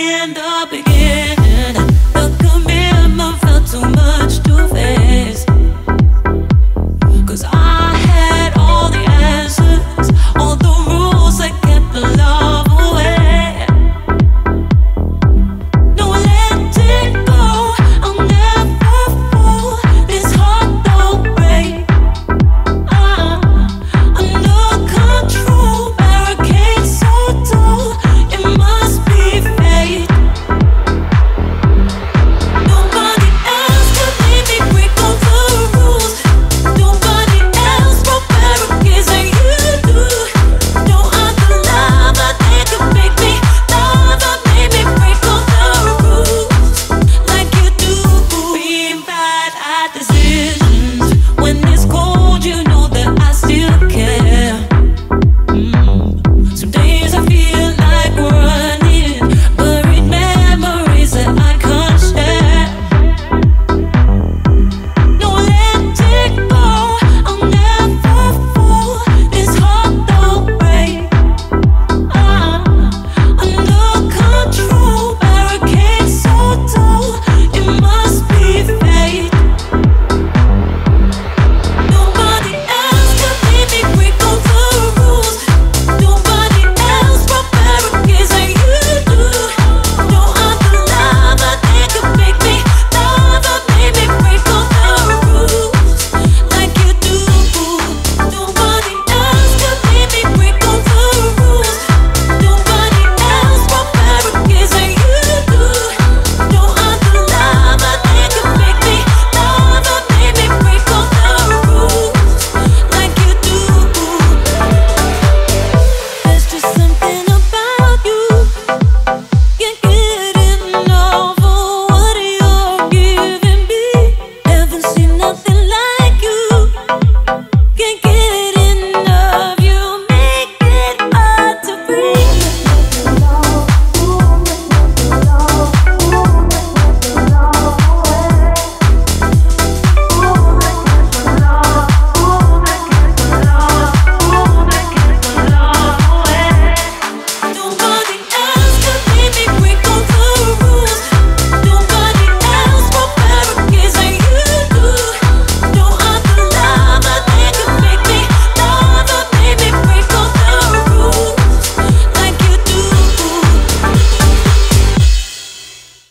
and the beginning.